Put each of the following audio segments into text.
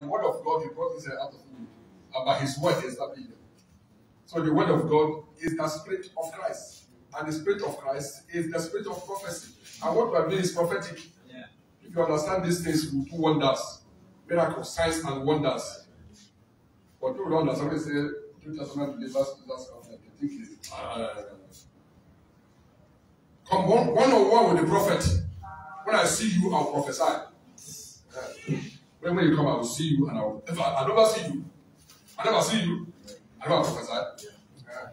the word of God, he brought Israel out of Egypt. And by his word, he established them. So the word of God is the spirit of Christ. And the spirit of Christ is the spirit of prophecy. And what we are doing is prophetic. Yeah. If you understand these things, we do wonders, miracles, signs, and wonders. But people don't understand. They say, New Testament believers, believers, I think it's. Uh, come one, one on one with the prophet. When I see you, I'll prophesy. Uh, when, you come, I will see you, and I will. If I, never see you, I never see you, I never prophesy. Uh,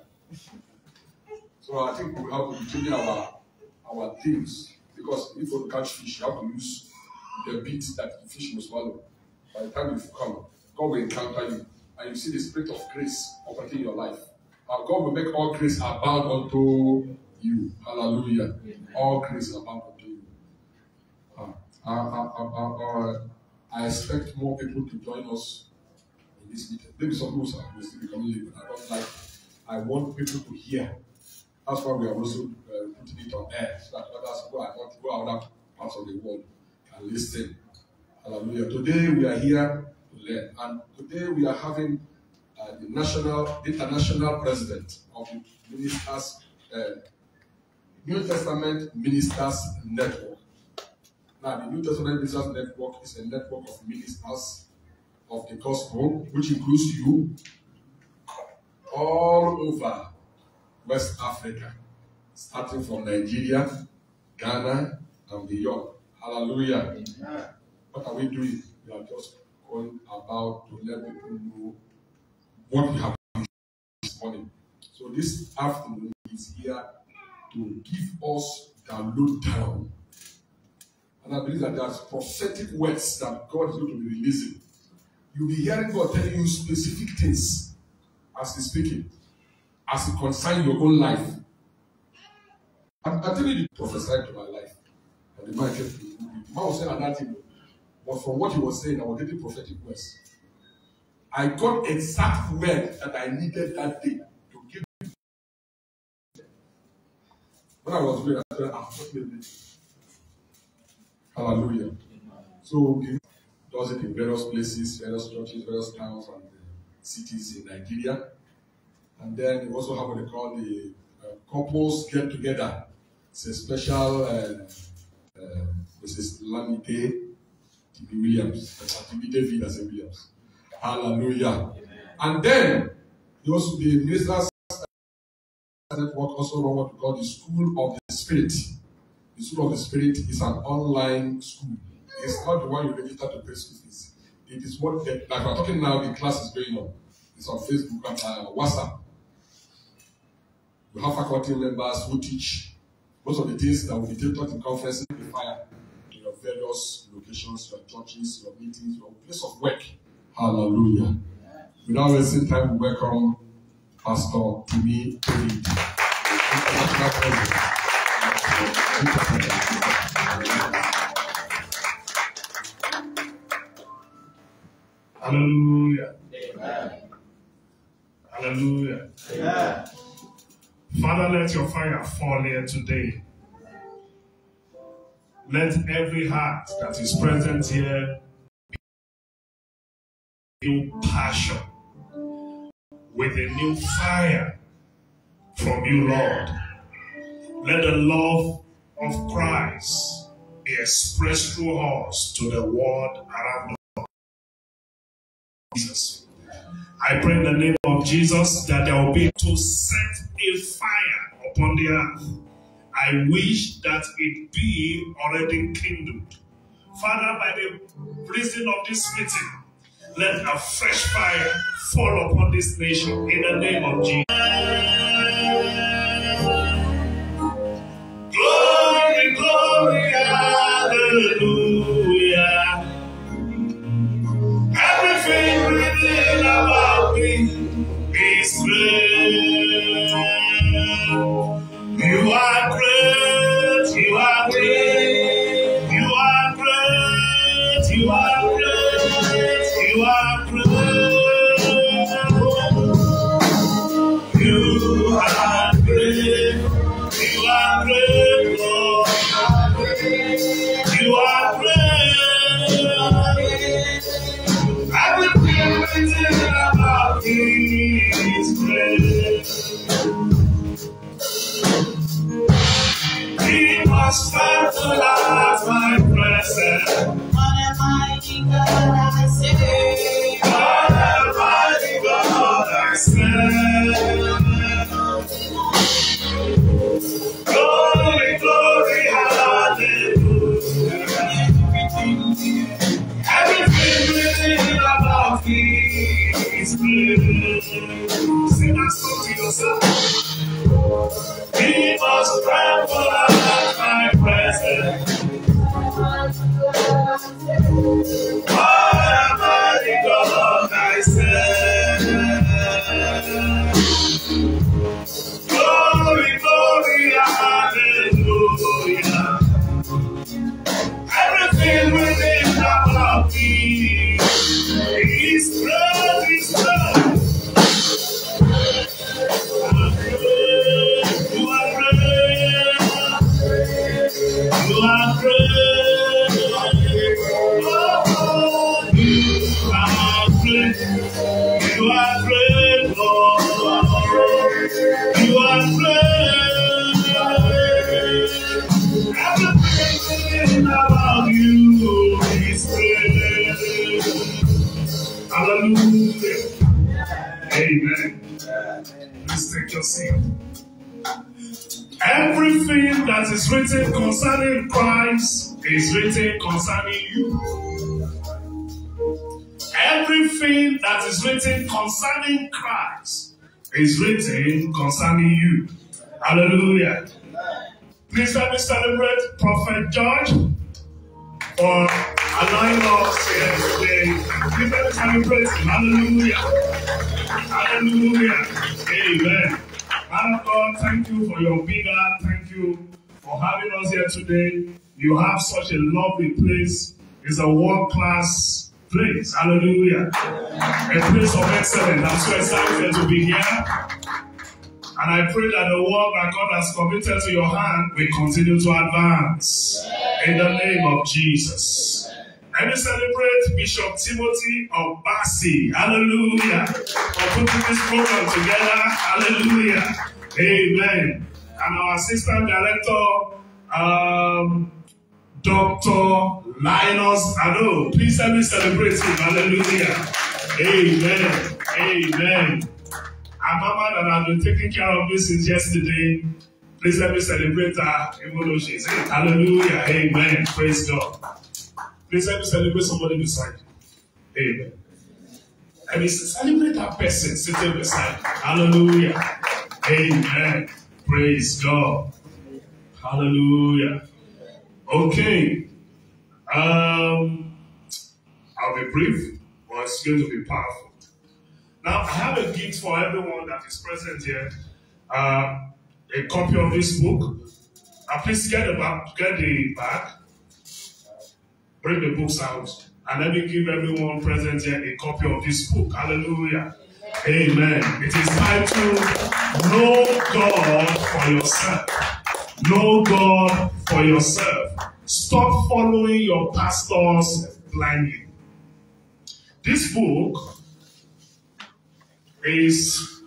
so I think we have to be changing our our themes because if you catch fish, you have to use the beat that the fish will swallow. By the time you come, God will encounter you, and you see the spirit of grace operating in your life. And God will make all grace abound unto you. Hallelujah. All grace abound unto you. Uh, I, I, I, expect more people to join us in this meeting. Maybe some will still be coming I don't like. I want people to hear. That's why we are also uh, putting it on air so that others who are not other parts of the world can listen. Hallelujah. Today we are here to learn, and today we are having uh, the national, international president of the ministers, uh, New Testament Ministers Network. Now, the New Testament Ministers Network is a network of ministers of the gospel, which includes you, all over West Africa, starting from Nigeria, Ghana, and beyond. Hallelujah. Amen. What are we doing? We are just going about to let people know what we have done this morning. So this afternoon is here to give us the lowdown. And I believe that there's prophetic words that God is going to be releasing. You'll be hearing God telling you specific things as He's speaking, as it concerns your own life. I'm, I'm telling you, prophesied to my life. And the man kept the man was saying another thing, but from what he was saying, I was getting prophetic words. I got exact word that I needed that day to give. When I was doing, I said, ah, what made Hallelujah. So he does it in various places, various churches, various towns and uh, cities in Nigeria. And then we also have what they call the uh, couples get together. It's a special uh, uh, Mrs. Lamide T.B. Williams, T.B. David as a Williams. Hallelujah. And then he also the ministers network also run what we call the School of the Spirit. The School of the Spirit is an online school. It's not the one you register to pay school fees. It is what the, like we're talking now, the class is going on. It's on Facebook and uh, WhatsApp. We have faculty members who teach most of the things that will be taught in conferences in fire in your various locations, your churches, your meetings, your place of work. Hallelujah. Without wasting time, we welcome Pastor Timi David. Hallelujah. Amen. Hallelujah. Amen. Father, let your fire fall here today. Let every heart that is present here be new passion, with a new fire from you, Lord. Let the love of Christ be expressed through us to the world around us. Jesus. I pray in the name of Jesus that there will be to set a fire upon the earth. I wish that it be already kindled. Father, by the reason of this meeting, let a fresh fire fall upon this nation in the name of Jesus. Glory, hallelujah. Everything within about me is great. As my present. What a mighty God I say. What a mighty God I serve. Glory, glory, hallelujah. Everything written about me is good. Sing that song to yourself. He must tremble at my presence. What is written concerning you. Everything that is written concerning Christ is written concerning you. Hallelujah. Please let me celebrate Prophet George for allowing us here today. Please let me celebrate him. Hallelujah. Hallelujah. Amen. God, thank you for your big heart. Thank you for having us here today. You have such a lovely place. It's a world class place. Hallelujah. A place of excellence. I'm so excited to be here. And I pray that the work that God has committed to your hand will continue to advance. In the name of Jesus. Let me celebrate Bishop Timothy of Basi. Hallelujah. For putting this program together. Hallelujah. Amen. And our assistant director, um, Dr. Linus Ado. Please help me celebrate him. Hallelujah. Amen. Amen. And Mama that has been taking care of me since yesterday. Please let me celebrate her, even though she's in. Hallelujah. Amen. Praise God. Please let me celebrate somebody beside you. Amen. And it's celebrate that person sitting beside you. Hallelujah. Amen. Praise God. Hallelujah. Okay. Um, I'll be brief, but it's going to be powerful. Now, I have a gift for everyone that is present here. Uh, a copy of this book. Uh, please get the back, get the. Bring the books out. And let me give everyone present here a copy of this book. Hallelujah. Amen. It is titled Know God for Yourself. Know God for yourself. Stop following your pastors blindly. This book is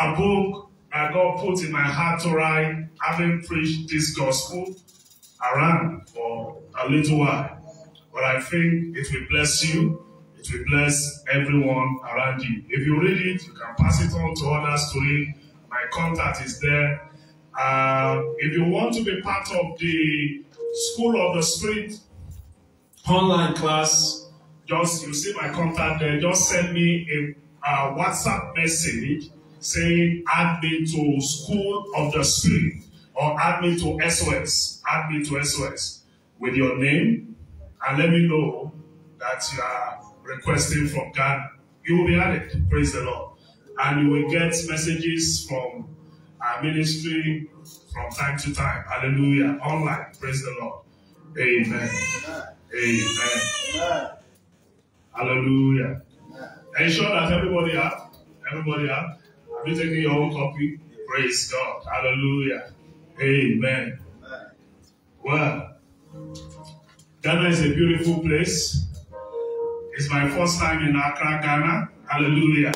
a book that God put in my heart to write, having preached this gospel around for a little while. But I think it will bless you. It will bless everyone around you. If you read it, you can pass it on to others to read. My contact is there. Uh, if you want to be part of the School of the Spirit online class, just you see my contact there. Just send me a, a WhatsApp message saying add me to School of the Spirit or add me to SOS. Add me to SOS with your name and let me know that you are requesting from Ghana. You will be added. Praise the Lord. And you will get messages from our ministry from time to time. Hallelujah. Online. Praise the Lord. Amen. Amen. Hallelujah. Ensure that everybody have. Everybody have. Have you taken your own copy? Praise God. Hallelujah. Amen. Well, Ghana is a beautiful place. It's my first time in Accra, Ghana, Hallelujah.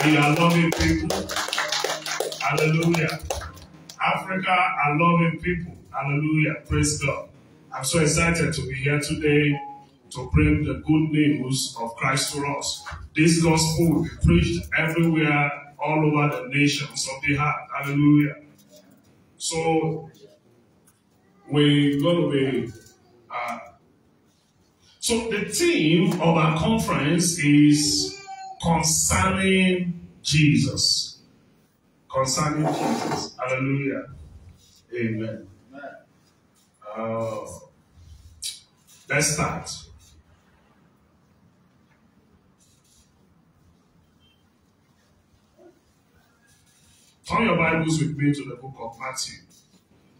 And you are loving people. Hallelujah. Africa are loving people. Hallelujah. Praise God. I'm so excited to be here today to bring the good news of Christ to us. This gospel will be preached everywhere, all over the nations of the earth. Hallelujah. So, we're going to be. Uh, so, the theme of our conference is concerning Jesus. Concerning Jesus. Hallelujah. Amen. Uh, let's start. Turn your Bibles with me to the book of Matthew.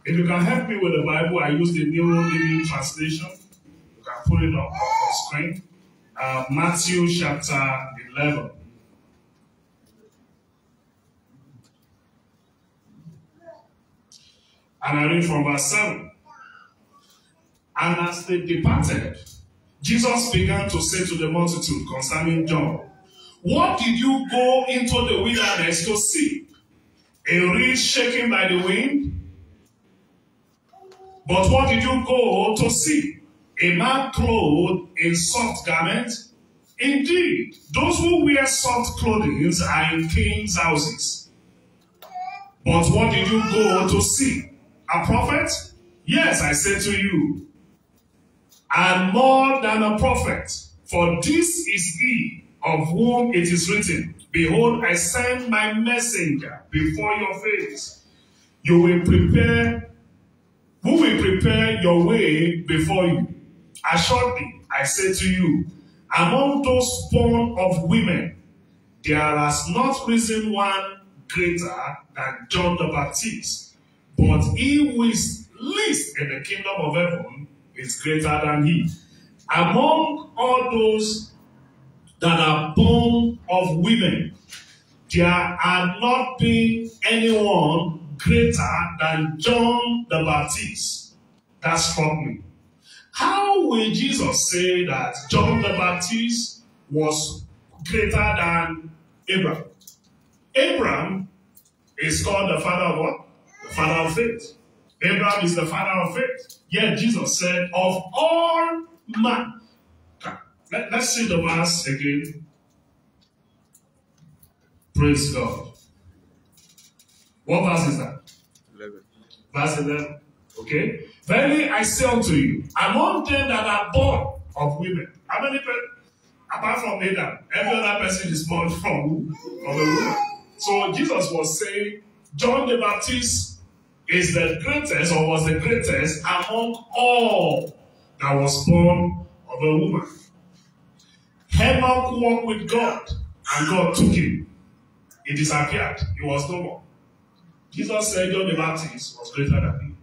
If you can help me with the Bible, I use the New Living Translation. You can put it up on screen. Uh, Matthew chapter 11. And I read from verse 7. And as they departed, Jesus began to say to the multitude concerning John, What did you go into the wilderness to see? A reed shaken by the wind? But what did you go to see? A man clothed in soft garments? Indeed, those who wear soft clothing are in kings' houses. But what did you go to see? A prophet? Yes, I say to you, and more than a prophet. For this is he of whom it is written, Behold, I send my messenger before your face. You will prepare, who will prepare your way before you. Assuredly, I say to you, among those born of women, there has not risen one greater than John the Baptist. But he who is least in the kingdom of heaven is greater than he. Among all those that are born of women, there had not been anyone greater than John the Baptist. That struck me. How will Jesus say that John the Baptist was greater than Abraham? Abraham is called the father of what? The father of faith. Abraham is the father of faith. Yet Jesus said, of all man. Let, let's see the verse again. Praise God. What verse is that? 11. Verse 11. Okay. Verily I say unto you, among them that are born of women, how many people, apart from Adam, every other person is born from? From a woman. So Jesus was saying, John the Baptist is the greatest or was the greatest among all that was born of a woman. Enoch walked with God, and God took him. He disappeared. He was no more. Jesus said John the Baptist was greater than him.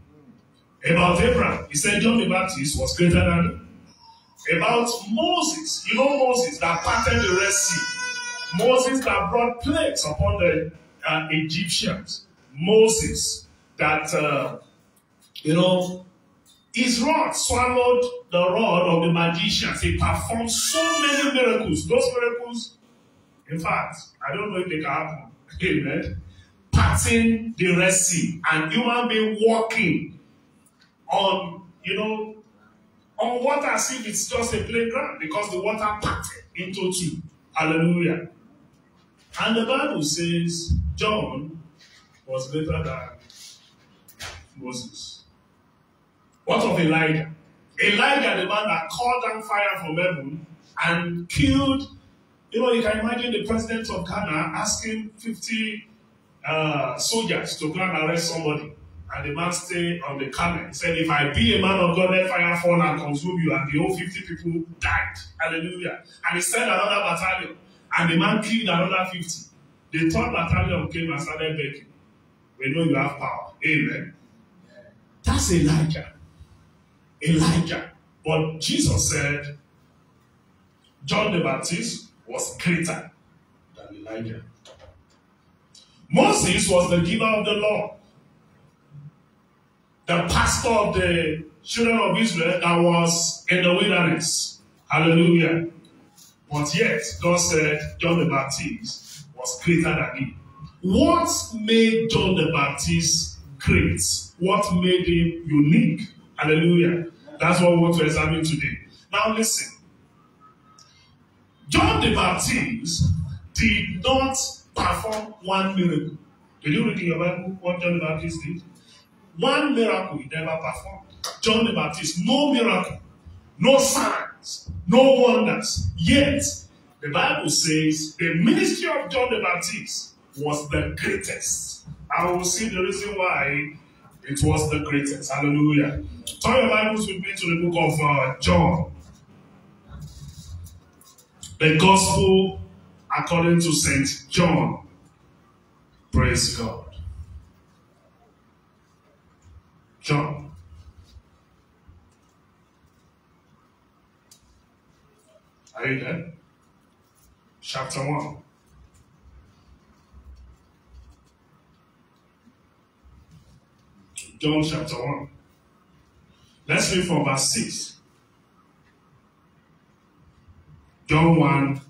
About Abraham, he said John the Baptist was greater than him. About Moses, you know Moses that parted the Red Sea. Moses that brought plagues upon the uh, Egyptians. Moses that, uh, you know, his rod swallowed the rod of the magicians. He performed so many miracles. Those miracles, in fact, I don't know if they can happen. Amen. Parting the Red Sea and human being walking on, you know, on water as if it's just a playground because the water parted into two. Hallelujah. And the Bible says John was greater than Moses. What of Elijah? Elijah, the man that called down fire from heaven and killed, you know, you can imagine the president of Ghana asking 50 uh, soldiers to go and arrest somebody. And the man stayed on the camel. He said, If I be a man of God, let fire fall and consume you. And the whole 50 people died. Hallelujah. And he sent another battalion. And the man killed another 50. The third battalion came and started begging. We know you have power. Amen. That's Elijah. Elijah. But Jesus said, John the Baptist was greater than Elijah. Moses was the giver of the law. The pastor of the children of Israel that was in the wilderness. Hallelujah. But yet, God said John the Baptist was greater than him. What made John the Baptist great? What made him unique? Hallelujah. That's what we want to examine today. Now, listen. John the Baptist did not perform one miracle. Did you read in your Bible what John the Baptist did? One miracle he never performed. John the Baptist, no miracle, no signs, no wonders. Yet, the Bible says the ministry of John the Baptist was the greatest. I will see the reason why it was the greatest. Hallelujah. Turn your Bibles with me to the book of uh, John. The Gospel according to St. John. Praise God. John. Are you there? Chapter 1. John chapter 1. Let's read from verse 6. John 1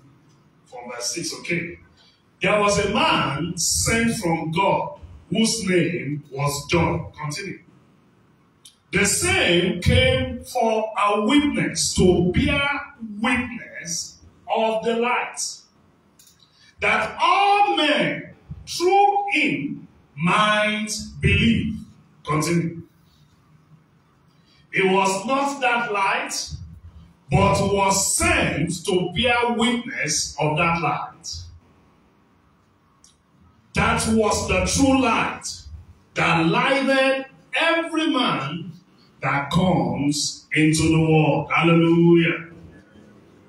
from verse 6. Okay. There was a man sent from God whose name was John. Continue. The same came for a witness to bear witness of the light, that all men through him might believe. Continue. It was not that light, but was sent to bear witness of that light. That was the true light that lighted every man that comes into the world. Hallelujah.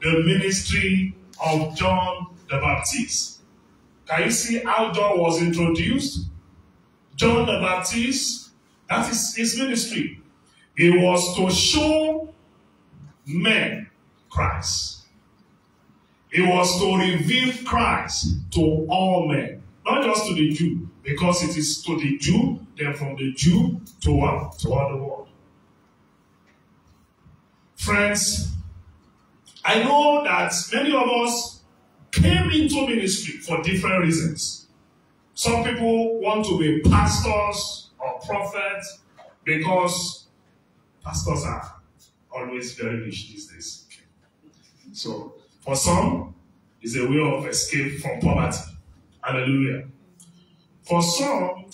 The ministry of John the Baptist. Can you see how John was introduced? John the Baptist, that is his ministry. It was to show men Christ. It was to reveal Christ to all men, not just to the Jew, because it is to the Jew, then from the Jew to what? To all the world. Friends, I know that many of us came into ministry for different reasons. Some people want to be pastors or prophets because pastors are always very rich these days. So, for some, it's a way of escape from poverty. Hallelujah. For some,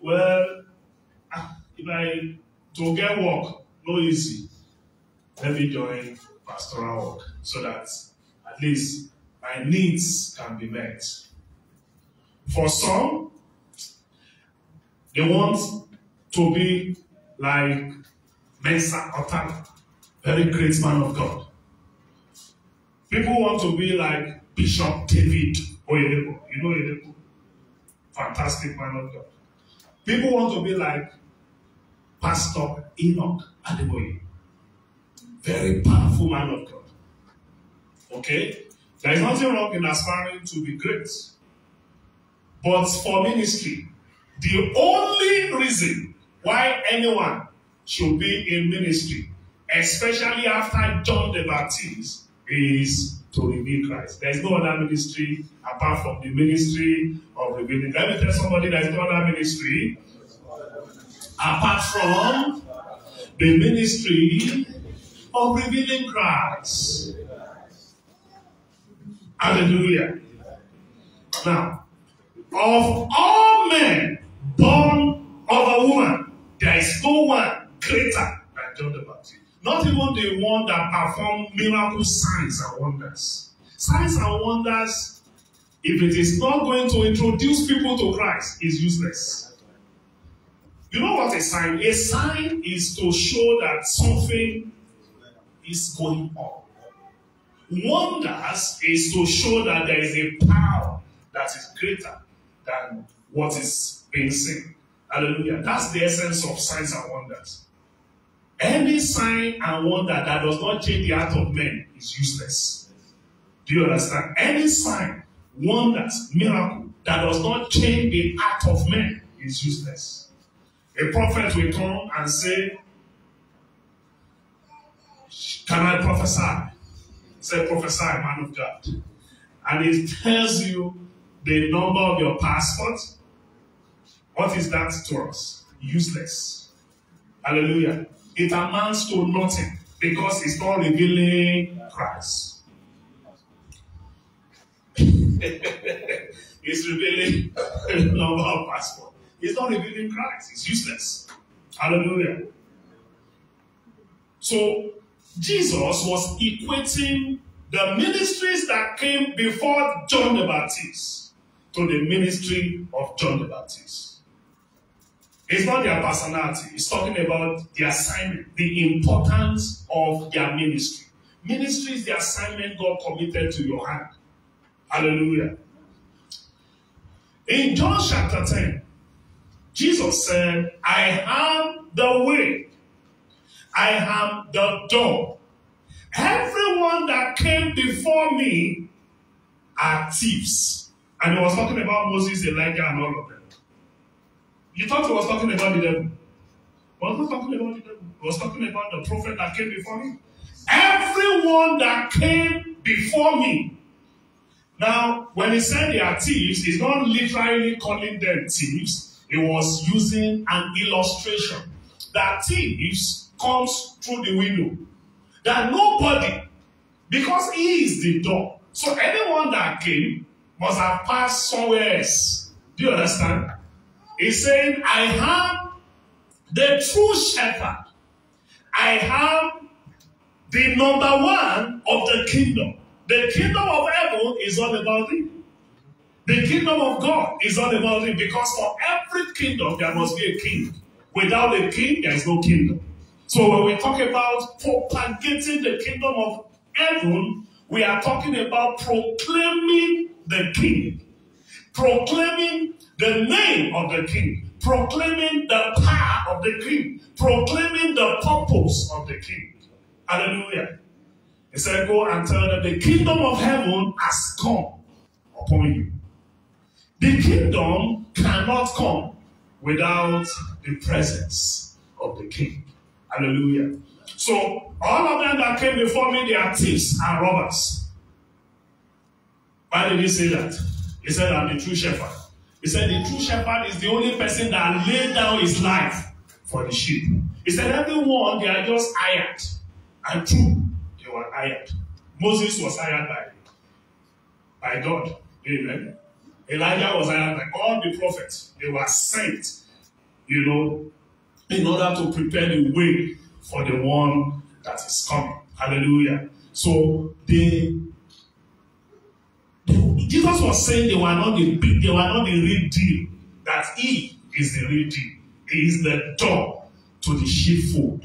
well, ah, if I to get work, no easy. Let me join pastoral work so that at least my needs can be met. For some, they want to be like Mensa Otala, very great man of God. People want to be like Bishop David Oyedepo. You know Oyedepo? Fantastic man of God. People want to be like Pastor Enoch Adeboye. Very powerful man of God. Okay? There is nothing wrong in aspiring to be great. But for ministry, the only reason why anyone should be in ministry, especially after John the Baptist, is to reveal Christ. There is no other ministry apart from the ministry of revealing. Let me tell somebody there is no other ministry apart from the ministry of revealing Christ. Hallelujah. Now, of all men born of a woman, there is no one greater than John the Baptist. Not even the one that performed miracle signs and wonders. Signs and wonders, if it is not going to introduce people to Christ, is useless. You know what a sign? A sign is to show that something is going on. Wonders is to show that there is a power that is greater than what is being seen. Hallelujah. That's the essence of signs and wonders. Any sign and wonder that does not change the heart of men is useless. Do you understand? Any sign, wonders, miracle that does not change the heart of men is useless. A prophet will come and say, Can I prophesy? Say, prophesy, man of God. And he tells you the number of your passport. What is that to us? Useless. Hallelujah. It amounts to nothing because it's not revealing Christ. it's revealing number of passport. It's not revealing Christ. It's useless. Hallelujah. So Jesus was equating the ministries that came before John the Baptist to the ministry of John the Baptist. It's not their personality, it's talking about the assignment, the importance of their ministry. Ministry is the assignment God committed to your hand. Hallelujah. In John chapter 10, Jesus said, I am the way, I am the door. Everyone that came before me are thieves. And he was talking about Moses, Elijah, and all of them. You thought he was talking about the devil. He was not talking about the devil. He was talking about the prophet that came before me. Everyone that came before me. Now, when he said they are thieves, he's not literally calling them thieves. He was using an illustration that thieves comes through the window. That nobody, because he is the door. So anyone that came must have passed somewhere else. Do you understand? He's saying, I have the true shepherd. I have the number one of the kingdom. The kingdom of heaven is all about thee. The kingdom of God is all about thee because for every kingdom there must be a king. Without a king, there is no kingdom. So when we talk about propagating the kingdom of heaven, we are talking about proclaiming the king, proclaiming the name of the king, proclaiming the power of the king, proclaiming the purpose of the king. Hallelujah. He said, Go and tell them the kingdom of heaven has come upon you. The kingdom cannot come without the presence of the king. Hallelujah. So, all of them that came before me, they are thieves and robbers. Why did he say that? He said, I'm the true shepherd. He said, the true shepherd is the only person that laid down his life for the sheep. He said, everyone, they are just hired. And true, they were hired. Moses was hired by, by God. Amen. Elijah was hired by all the prophets. They were sent, you know, in order to prepare the way for the one that is coming. Hallelujah. So they, Jesus was saying they were not the big, they were not the real deal. That he is the real deal. He is the door to the sheepfold.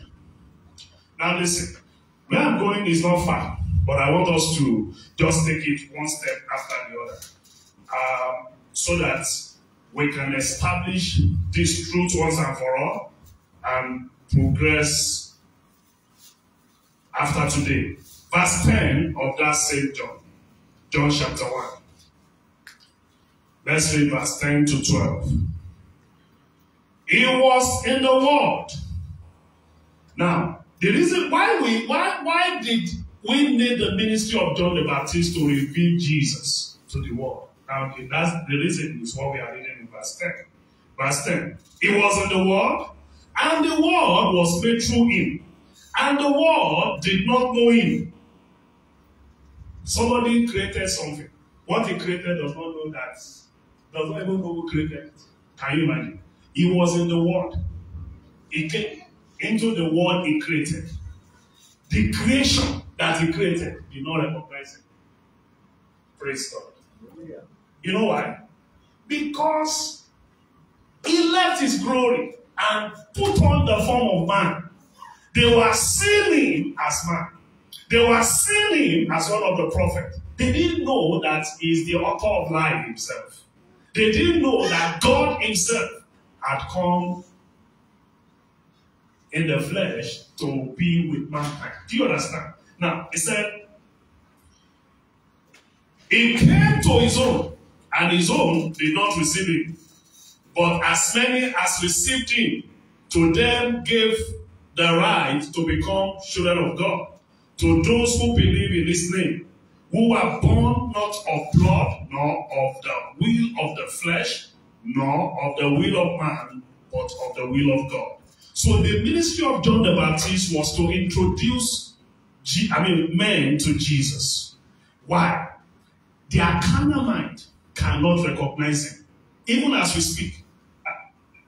Now listen, where I'm going is not far, but I want us to just take it one step after the other. Um, so that we can establish this truth once and for all and progress after today. Verse 10 of that same John, John chapter 1. Let's read verse 10 to 12. He was in the world. Now, the reason why we why why did we need the ministry of John the Baptist to reveal Jesus to the world? Now, that's the reason is what we are reading in verse 10. Verse 10. He was in the world, and the world was made through him, and the world did not know him. Somebody created something. What he created does not know that. Does not even who created. Can you imagine? He was in the world. He came into the world he created. The creation that he created did not recognize him. Praise God. You know why? Because he left his glory and put on the form of man. They were seeing him as man. They were seeing him as one of the prophets. They didn't know that he's the author of life himself. They didn't know that God himself had come in the flesh to be with mankind. Do you understand? Now, he said, He came to his own, and his own did not receive him. But as many as received him, to them gave the right to become children of God, to those who believe in his name, who were born not of blood, nor of the will of the flesh, nor of the will of man, but of the will of God. So the ministry of John the Baptist was to introduce, I mean, men to Jesus. Why? Their carnal mind cannot recognize him, even as we speak. Uh,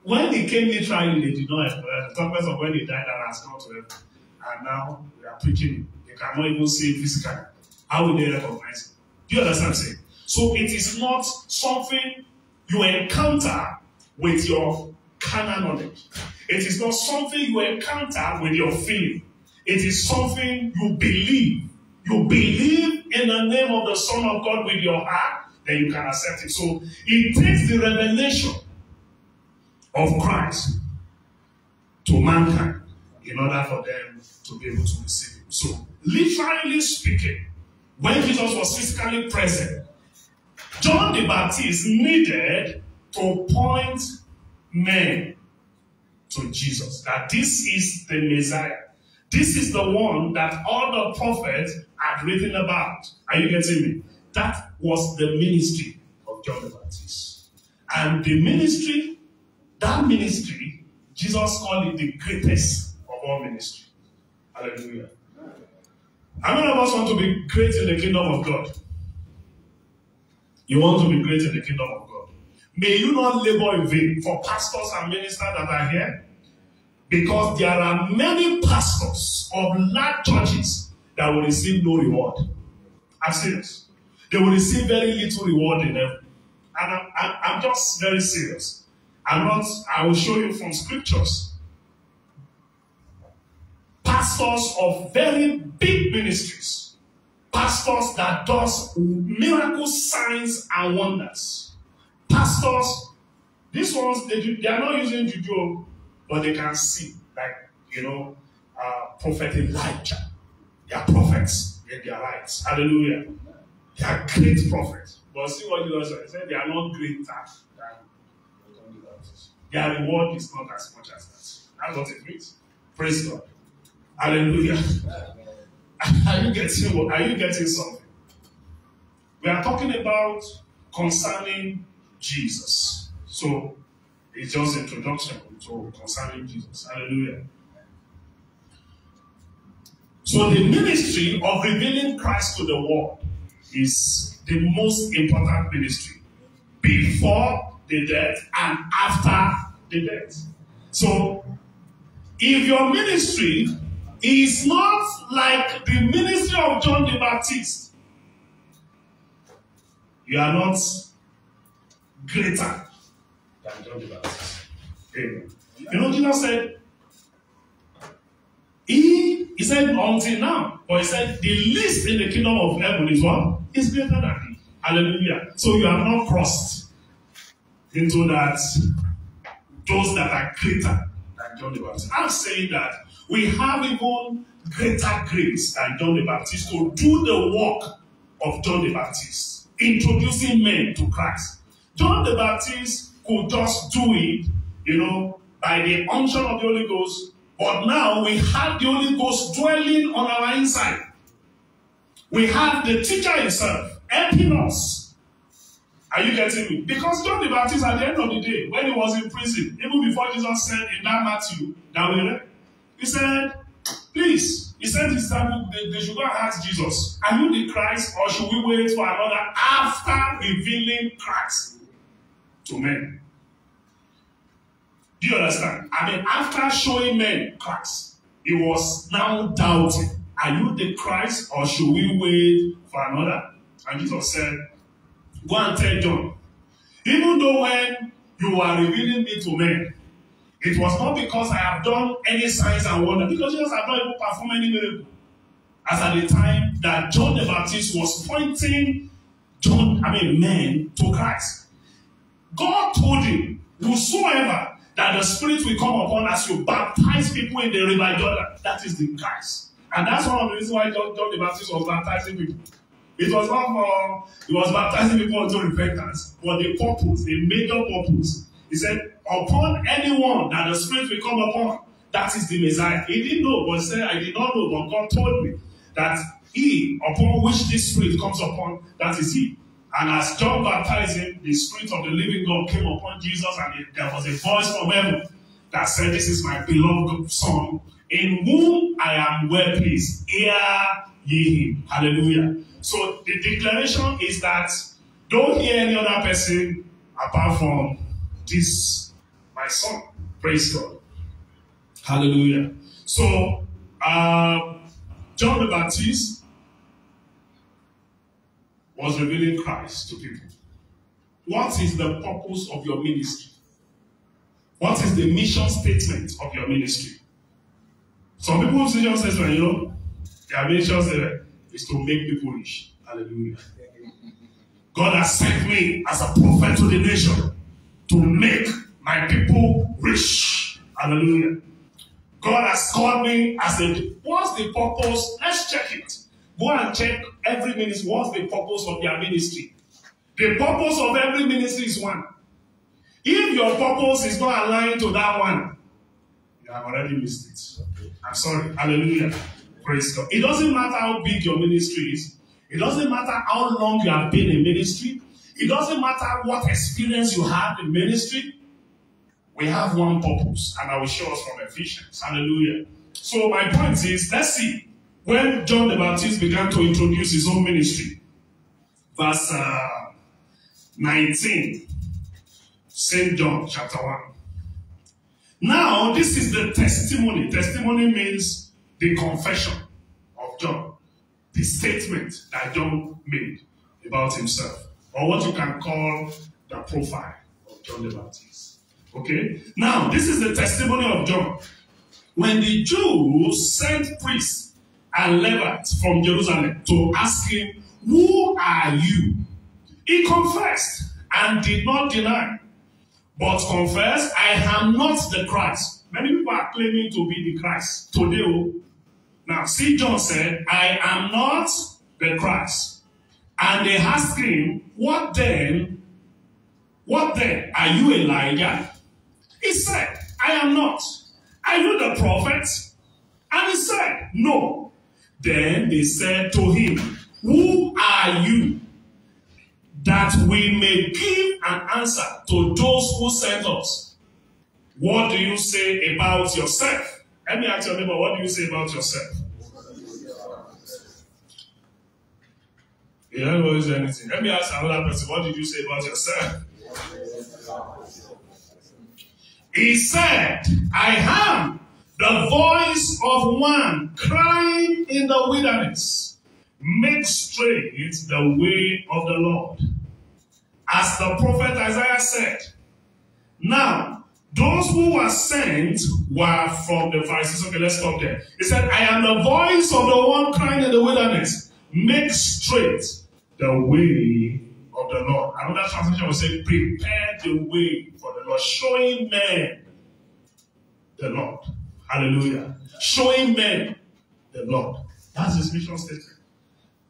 When he came literally, they did not uh, talk less of when he died and has gone to heaven. And now we are preaching. They cannot even see physically. How will they recognize him? Do you understand what I'm saying? So it is not something you encounter with your carnal knowledge. It is not something you encounter with your feeling. It is something you believe. You believe in the name of the Son of God with your heart, then you can accept it. So it takes the revelation of Christ to mankind in order for them to be able to receive him. So, literally speaking, when Jesus was physically present, John the Baptist needed to point men to Jesus. That this is the Messiah. This is the one that all the prophets had written about. Are you getting me? That was the ministry of John the Baptist. And the ministry, that ministry, Jesus called it the greatest of all ministry. Hallelujah. How many of us want to be great in the kingdom of God? You want to be great in the kingdom of God. May you not labor in vain for pastors and ministers that are here. Because there are many pastors of large churches that will receive no reward. I'm serious. They will receive very little reward in heaven. And I'm, I'm, I'm just very serious. I'm not, I will show you from scriptures. Pastors of very big ministries. Pastors that does miracle signs and wonders. Pastors, these ones, they, do, they are not using juju, but they can see, like, you know, uh, Prophet Elijah. They are prophets in their rights. Hallelujah. They are great prophets. But see what Jesus said. He said they are not greater than. Their reward is not as much as that. That's what it means. Praise God. Hallelujah. Are you getting what? Are you getting something? We are talking about concerning Jesus. So it's just introduction to concerning Jesus. Hallelujah. So the ministry of revealing Christ to the world is the most important ministry before the death and after the death. So if your ministry is not like the ministry of John the Baptist, you are not greater than John the Baptist. Amen. You know, Jesus said, He, he said, until now, but he said, the least in the kingdom of heaven is what? Is greater than thee. Hallelujah. So you are not crossed into that, those that are greater than John the Baptist. I'm saying that we have even greater grace than John the Baptist to do the work of John the Baptist, introducing men to Christ. John the Baptist could just do it, you know, by the unction of the Holy Ghost, but now we have the Holy Ghost dwelling on our inside. We have the teacher himself helping us. Are you getting me? Because John the Baptist, at the end of the day, when he was in prison, even before Jesus said in that Matthew that we read, he said, Please, he said his disciples, they, they should go and ask Jesus, Are you the Christ, or should we wait for another after revealing Christ to men? Do you understand? I mean, after showing men Christ, he was now doubting, Are you the Christ, or should we wait for another? And Jesus said, Go and tell John. Even though when you are revealing me to men, it was not because I have done any signs and wonders, because Jesus had not even performed any miracle. As at the time that John the Baptist was pointing John, I mean men, to Christ. God told him, Whosoever that the Spirit will come upon as you baptize people in the river Jordan, that is the Christ. And that's one of the reasons why John, John the Baptist was baptizing people. It was not for, he was baptizing people unto repentance, but the purpose, the major purpose. He said, upon anyone that the Spirit will come upon, that is the Messiah. He didn't know, but said, I did not know, but God told me that he upon which this spirit comes upon, that is he. And as John baptized him, the spirit of the living God came upon Jesus, and there was a voice from heaven that said, This is my beloved son, in whom I am well pleased. Hear ye him. Hallelujah. So the declaration is that don't hear any other person apart from this, my son. Praise God. Hallelujah. So, uh, John the Baptist was revealing Christ to people. What is the purpose of your ministry? What is the mission statement of your ministry? Some people's mission statement, you know, their mission statement is to make people rich. Hallelujah. God has sent me as a prophet to the nation to make my people rich. Hallelujah. God has called me as a. What's the purpose? Let's check it. Go and check every ministry. What's the purpose of their ministry? The purpose of every ministry is one. If your purpose is not aligned to that one, you have already missed it. I'm sorry. Hallelujah. Praise God. It doesn't matter how big your ministry is. It doesn't matter how long you have been in ministry. It doesn't matter what experience you have in ministry. We have one purpose, and I will show us from Ephesians. Hallelujah. So my point is, let's see. When John the Baptist began to introduce his own ministry, verse uh, 19, St. John chapter 1. Now, this is the testimony. Testimony means the confession of John, the statement that John made about himself, or what you can call the profile of John the Baptist. Okay? Now, this is the testimony of John. When the Jews sent priests and Levites from Jerusalem to ask him, Who are you? He confessed and did not deny, but confessed, I am not the Christ. Many people are claiming to be the Christ today. oh. Now, see, John said, I am not the Christ. And they asked him, What then? What then? Are you Elijah? He said, I am not. Are you the prophet? And he said, No. Then they said to him, Who are you? That we may give an answer to those who sent us. What do you say about yourself? Let me ask your neighbor, what do you say about yourself? You don't always anything. Let me ask another person, what did you say about yourself? He said, I am the voice of one crying in the wilderness, make straight the way of the Lord. As the prophet Isaiah said, now those who were sent were from the Pharisees. Okay, let's stop there. He said, I am the voice of the one crying in the wilderness, make straight the way of the Lord. Another translation will say, prepare the way for the Lord, showing men the Lord. Hallelujah. Showing men the Lord. That's his mission statement.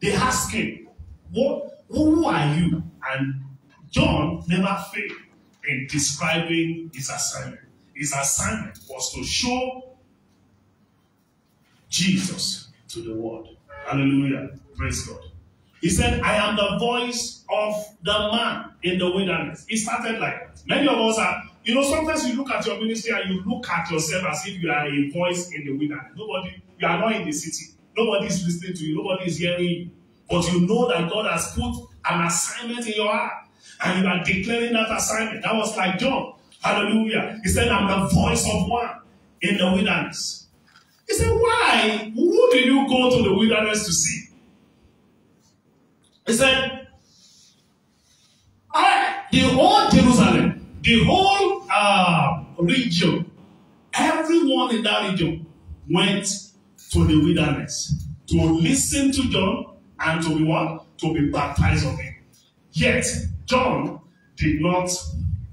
They ask him, what, who are you? And John never failed in describing his assignment. His assignment was to show Jesus to the world. Hallelujah. Praise God. He said, I am the voice of the man in the wilderness. It started like that. Many of us are, you know, sometimes you look at your ministry and you look at yourself as if you are a voice in the wilderness. Nobody, you are not in the city. Nobody is listening to you. Nobody is hearing you. But you know that God has put an assignment in your heart. And you are declaring that assignment. That was like John. Hallelujah. He said, I'm the voice of one in the wilderness. He said, Why? Who did you go to the wilderness to see? He said, I, the whole Jerusalem, the whole uh, region, everyone in that region went to the wilderness to listen to John and to be what? To be baptized of him. Yet, John did not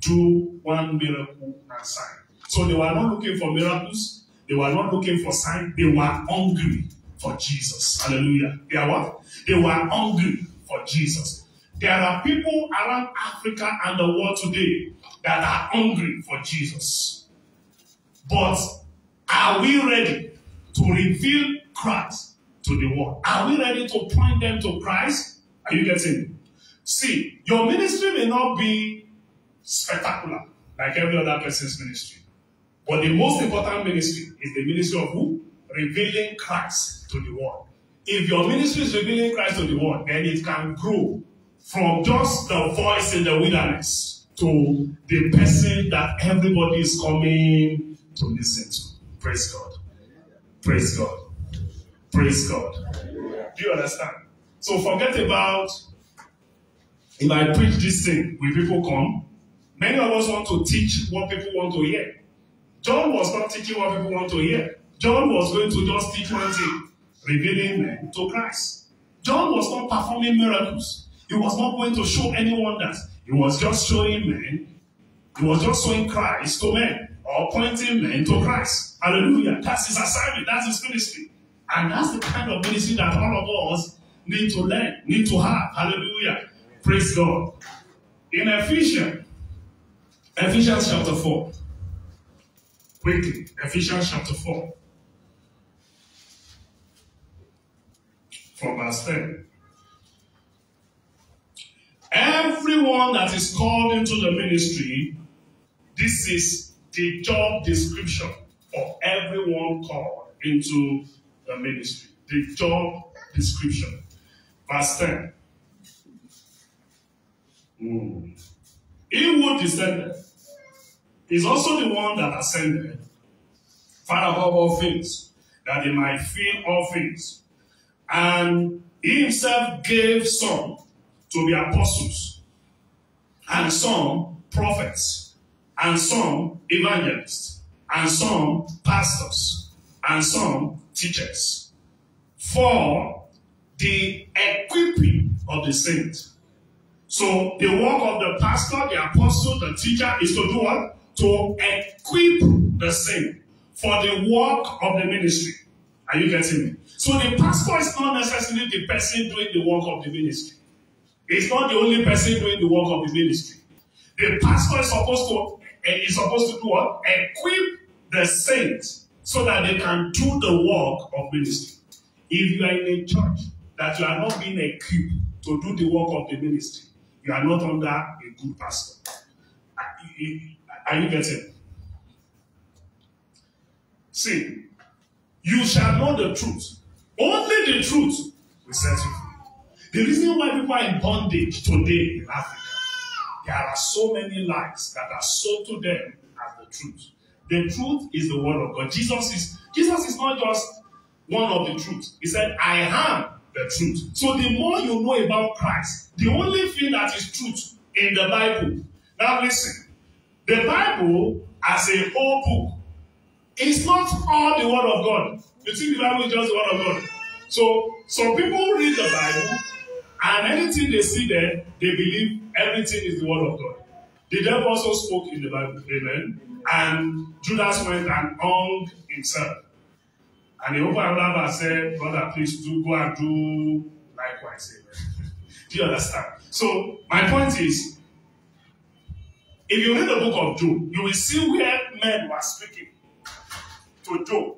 do one miracle and sign. So they were not looking for miracles. They were not looking for signs. They were hungry for Jesus. Hallelujah. They are what? They were hungry for Jesus. There are people around Africa and the world today that are hungry for Jesus. But are we ready to reveal Christ to the world? Are we ready to point them to Christ? Are you getting it? See, your ministry may not be spectacular like every other person's ministry. But the most important ministry is the ministry of who? Revealing Christ to the world. If your ministry is revealing Christ to the world, then it can grow from just the voice in the wilderness to the person that everybody is coming to listen to. Praise God. Praise God. Praise God. Do you understand? So forget about if I preach this thing, will people come? Many of us want to teach what people want to hear. John was not teaching what people want to hear. John was going to just teach one thing, revealing men to Christ. John was not performing miracles. He was not going to show any wonders. He was just showing men, he was just showing Christ to men or pointing men to Christ. Hallelujah. That's his assignment, that's his ministry. And that's the kind of ministry that all of us need to learn, need to have. Hallelujah. Praise God. In Ephesians, Ephesians chapter 4. Quickly, Ephesians chapter 4. From verse 10. Everyone that is called into the ministry, this is the job description for everyone called into the ministry. The job description. Verse 10. Mm. He who descended is also the one that ascended far above all things, that he might fill all things. And he himself gave some to be apostles, and some prophets, and some evangelists, and some pastors, and some teachers, for the equipping of the saints. So the work of the pastor, the apostle, the teacher is to do what? To equip the saint for the work of the ministry. Are you getting me? So the pastor is not necessarily the person doing the work of the ministry. It's not the only person doing the work of the ministry. The pastor is supposed to eh, is supposed to do what? Equip the saints so that they can do the work of ministry. If you are in a church that you are not being equipped to do the work of the ministry, you are not under a good pastor. Are you getting? See, you shall know the truth. Only the truth will set you free. The reason why people are in bondage today in Africa, there are so many lies that are sold to them as the truth. The truth is the word of God. Jesus is Jesus is not just one of the truths. He said, I am the truth. So the more you know about Christ, the only thing that is truth in the Bible. Now listen, the Bible as a whole book is not all the word of God. You think the Bible is just the word of God. So some people read the Bible and anything they see there, they believe everything is the word of God. The devil also spoke in the Bible, amen. And Judas went and hung himself. And the open Abraham said, Brother, please do go and do likewise. Amen. do you understand? So my point is, if you read the book of Job, you will see where men were speaking to Job.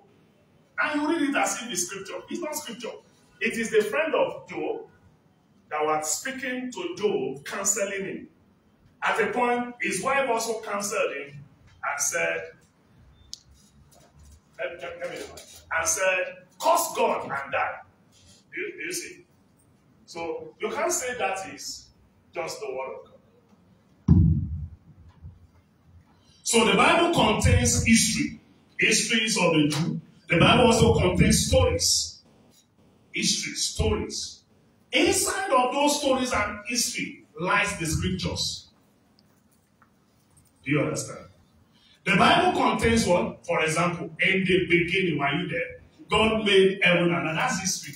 And you read it as if it's scripture. It's not scripture. It is the friend of Job that was speaking to Job, counseling him. At a point, his wife also counseled him and said, let me, let me, and said, curse God and die. Do you, do you see? So you can't say that is just the word of God. So the Bible contains history, histories of the Jew. The Bible also contains stories, history, stories. Inside of those stories and history lies the scriptures. Do you understand? The Bible contains what? For example, in the beginning, are you there? God made heaven and earth. That's history.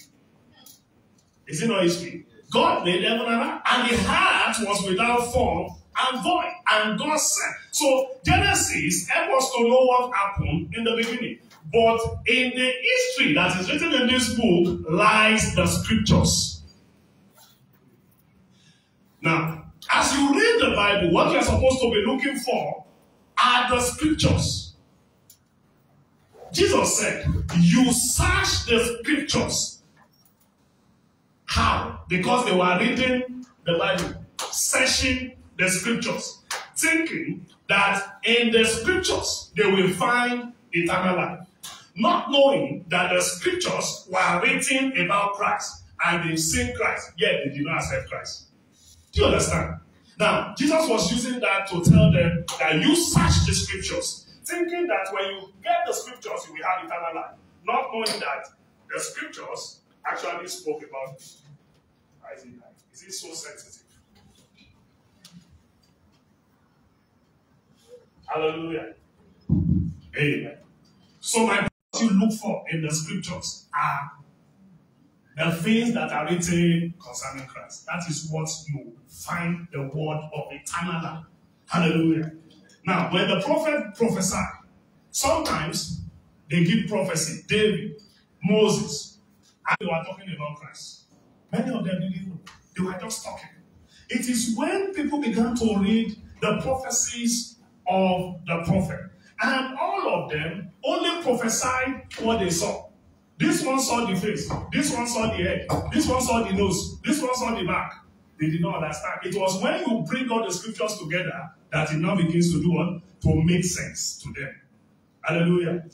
Is it not history? God made heaven and earth, and the heart was without form and void. And God said, so Genesis help us to know what happened in the beginning. But in the history that is written in this book lies the scriptures. Now, as you read the Bible, what you're supposed to be looking for are the scriptures. Jesus said, You search the scriptures How? Because they were reading the Bible, searching the scriptures, thinking that in the scriptures they will find eternal life. Not knowing that the scriptures were written about Christ and they've seen Christ, yet they did not accept Christ. Do you understand? Now, Jesus was using that to tell them that you search the scriptures, thinking that when you get the scriptures, you will have eternal life, not knowing that the scriptures actually spoke about it. Why is it like? Is it so sensitive? Hallelujah. Amen. So my you look for in the scriptures are the things that are written concerning Christ. That is what you find the word of eternal life. Hallelujah. Now, when the prophet prophesied, sometimes they give prophecy. David, Moses, and they were talking about Christ. Many of them didn't know. They were just talking. It is when people began to read the prophecies of the prophet, and all of them only prophesied what they saw. This one saw the face, this one saw the head, this one saw the nose, this one saw the back. They did not understand. It was when you bring all the scriptures together that it now begins to do what? To make sense to them. Hallelujah.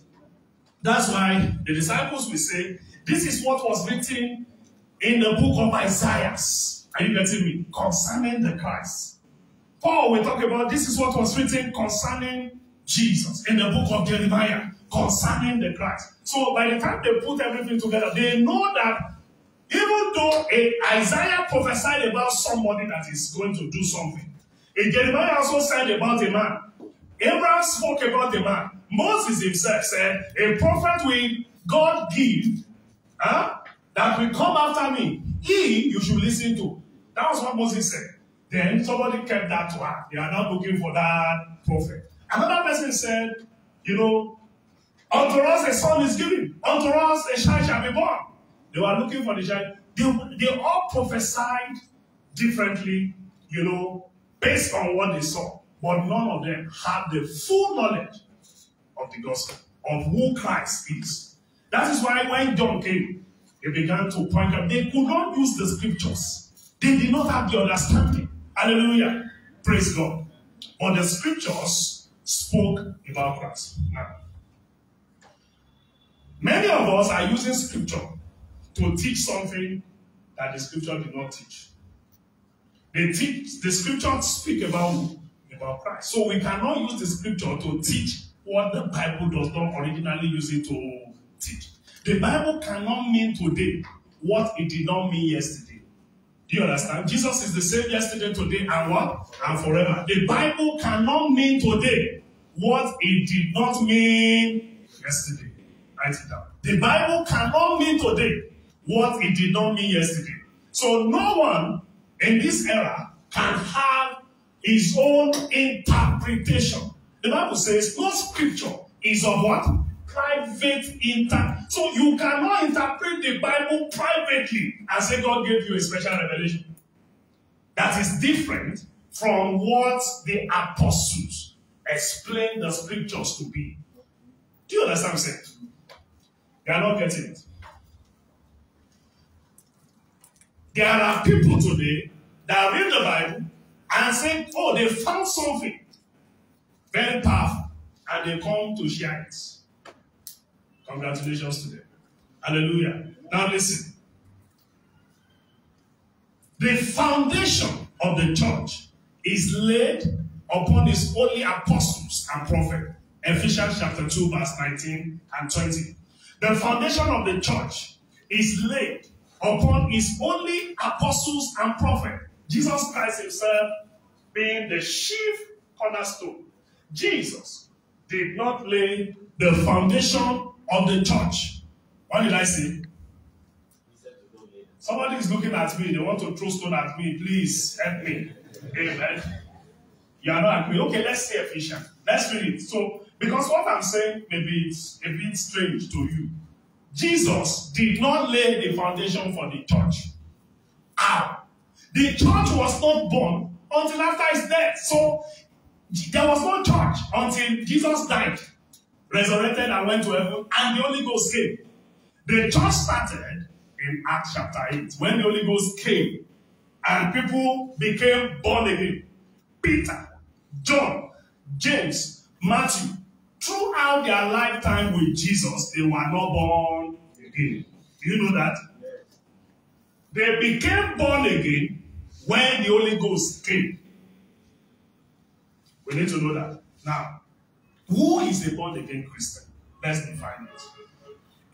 That's why the disciples will say, This is what was written in the book of Isaiah. Are you getting me? Concerning the Christ. Paul will talk about this is what was written concerning Jesus in the book of Jeremiah concerning the Christ. So by the time they put everything together, they know that even though a Isaiah prophesied about somebody that is going to do something, a Jeremiah also said about a man. Abraham spoke about a man. Moses himself said, A prophet will God give huh, that will come after me. He you should listen to. That was what Moses said. Then somebody kept that to her. They are not looking for that prophet. Another person said, You know, unto us a son is given, unto us a child shall be born. They were looking for the child. They, they all prophesied differently, you know, based on what they saw. But none of them had the full knowledge of the gospel, of who Christ is. That is why when John came, they began to point out, they could not use the scriptures. They did not have the understanding. Hallelujah. Praise God. But the scriptures spoke about Christ. Now, many of us are using scripture to teach something that the scripture did not teach. They teach the scripture speak about? About Christ. So we cannot use the scripture to teach what the Bible does not originally use it to teach. The Bible cannot mean today what it did not mean yesterday. Do you understand? Jesus is the same yesterday, today, and what? And forever. The Bible cannot mean today what it did not mean yesterday. Write it down. The Bible cannot mean today what it did not mean yesterday. So no one in this era can have his own interpretation. The Bible says no scripture is of what? Private inter. So you cannot interpret the Bible privately and say God gave you a special revelation. That is different from what the apostles explained the scriptures to be. Do you understand what I'm saying? They are not getting it. There are people today that read the Bible and say, oh, they found something very powerful, and they come to share it. Congratulations to them. Hallelujah. Now listen. The foundation of the church is laid upon his holy apostles and prophets. Ephesians chapter 2, verse 19 and 20. The foundation of the church is laid upon his only apostles and prophets. Jesus Christ himself being the chief cornerstone. Jesus did not lay the foundation of the church. What did I say? Somebody is looking at me. They want to throw stone at me. Please help me. Amen. You are not agree. Okay, let's say Ephesians. Let's read it. So, because what I'm saying maybe it's a bit strange to you. Jesus did not lay the foundation for the church. How? The church was not born until after his death. So there was no church until Jesus died, resurrected, and went to heaven, and the Holy Ghost came. The church started in Acts chapter 8 when the Holy Ghost came and people became born again. Peter, John, James, Matthew, throughout their lifetime with Jesus, they were not born again. Do you know that? They became born again when the Holy Ghost came. We need to know that. Now, who is a born again Christian? Let's define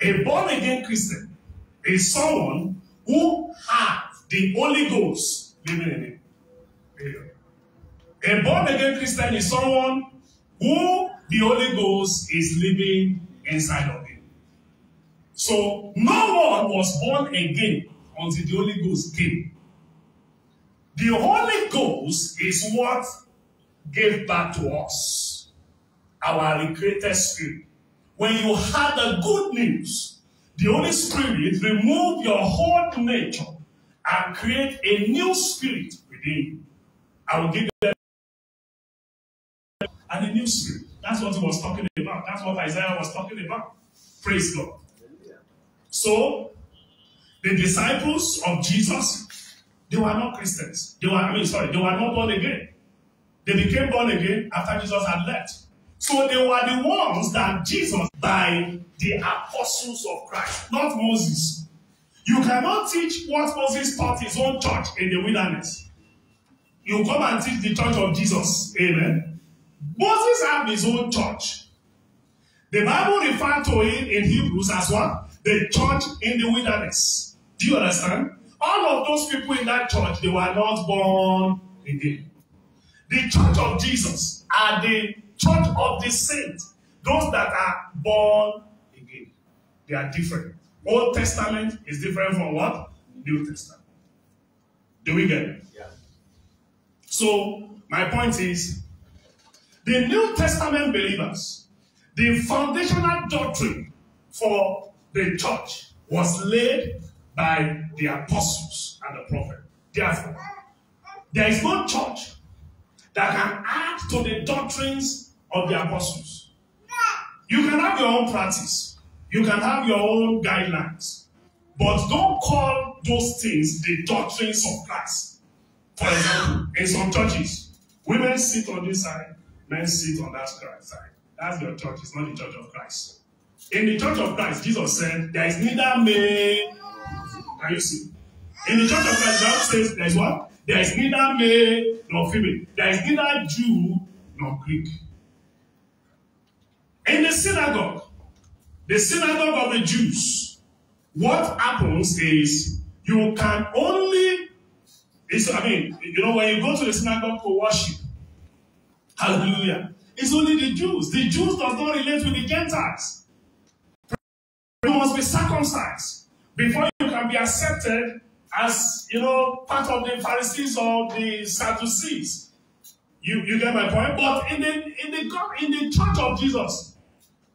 it. A born again Christian is someone who has the Holy Ghost living in him. A born again Christian is someone who the Holy Ghost is living inside of him. So no one was born again until the Holy Ghost came. The Holy Ghost is what gave back to us our recreated spirit. When you had the good news, the Holy Spirit removed your whole nature and create a new spirit within you. I will give That's what he was talking about. That's what Isaiah was talking about. Praise God. So, the disciples of Jesus, they were not Christians. They were, I mean, sorry, they were not born again. They became born again after Jesus had left. So they were the ones that Jesus by the apostles of Christ, not Moses. You cannot teach what Moses taught his own church in the wilderness. You come and teach the church of Jesus. Amen. Moses had his own church. The Bible referred to it in Hebrews as what? The church in the wilderness. Do you understand? All of those people in that church, they were not born again. The church of Jesus are the church of the saints, those that are born again. They are different. Old Testament is different from what? New Testament. Do we get it? Yeah. So, my point is the New Testament believers, the foundational doctrine for the church was laid by the apostles and the prophet. Therefore, there is no church that can add to the doctrines of the apostles. You can have your own practice, you can have your own guidelines, but don't call those things the doctrines of Christ. For example, in some churches, women sit on this side, men sit on that side. That's your church, it's not the church of Christ. In the church of Christ, Jesus said, There is neither male, can you see? In the church of Christ, Bible says, There is what? There is neither male nor female. There is neither Jew nor Greek. In the synagogue, the synagogue of the Jews, what happens is you can only, I mean, you know, when you go to the synagogue to worship, hallelujah, it's only the Jews. The Jews does not relate with the Gentiles. You must be circumcised before you can be accepted as, you know, part of the Pharisees or the Sadducees. You, you get my point? But in the, in the, in the church of Jesus,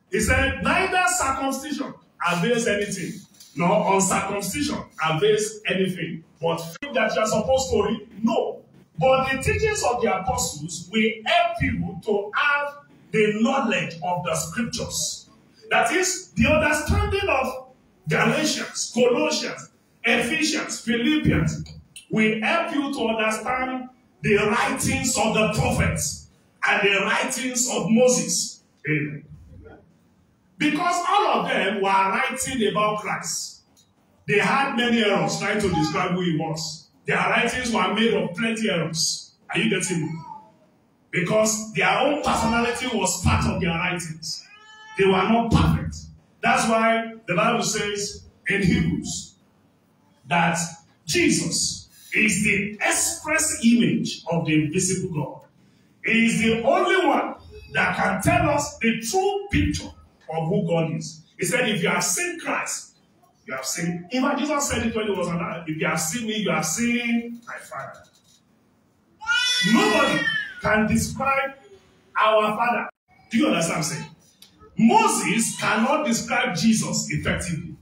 he said, neither circumcision avails anything, nor uncircumcision avails anything. But faith that you are supposed to no. But the teachings of the apostles will help you to have the knowledge of the scriptures. That is, the understanding of Galatians, Colossians, Ephesians, Philippians will help you to understand the writings of the prophets and the writings of Moses. Amen. Because all of them were writing about Christ. They had many errors trying to describe who he was. Their writings were made of plenty errors. Are you getting me? Because their own personality was part of their writings. They were not perfect. That's why the Bible says in Hebrews that Jesus is the express image of the invisible God. He is the only one that can tell us the true picture of who God is. He said, if you have seen Christ, you have seen. Even Jesus said it when he was earth. If you have seen me, you have seen my Father. Nobody can describe our Father. Do you understand what I'm saying? Moses cannot describe Jesus effectively.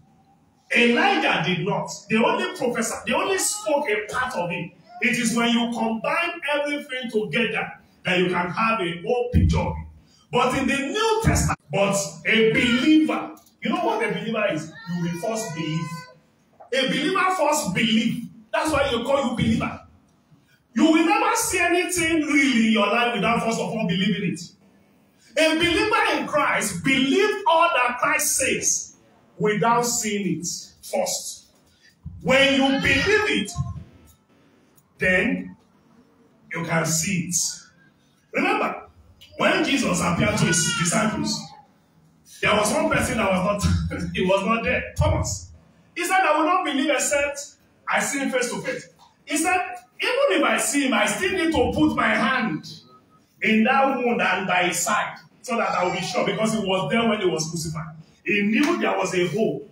Elijah did not. They only professor, they only spoke a part of it. It is when you combine everything together that you can have a whole picture of it. But in the New Testament, but a believer, you know what a believer is? You will first believe. A believer first believe. That's why you call you believer. You will never see anything really in your life without first of all believing it. A believer in Christ believed all that Christ says without seeing it first. When you believe it, then you can see it. Remember, when Jesus appeared to his disciples, there was one person that was not, he was not there, Thomas. He said, I will not believe except I see him face to face. He said, even if I see him, I still need to put my hand in that wound and by his side so that I will be sure because he was there when he was crucified. He knew there was a hole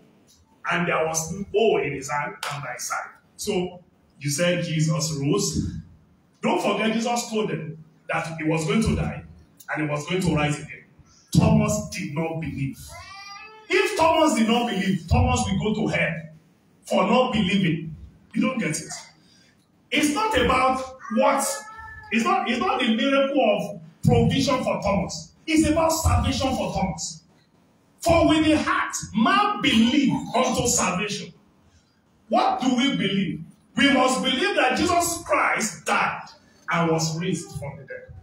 and there was a hole in his hand and by his side. So you said Jesus rose. Don't forget, Jesus told them that he was going to die and he was going to rise again. Thomas did not believe. If Thomas did not believe, Thomas will go to hell for not believing. You don't get it. It's not about what, it's not, it's not the miracle of provision for Thomas. It's about salvation for Thomas. For with the heart, man believe unto salvation. What do we believe? We must believe that Jesus Christ died and was raised from the dead.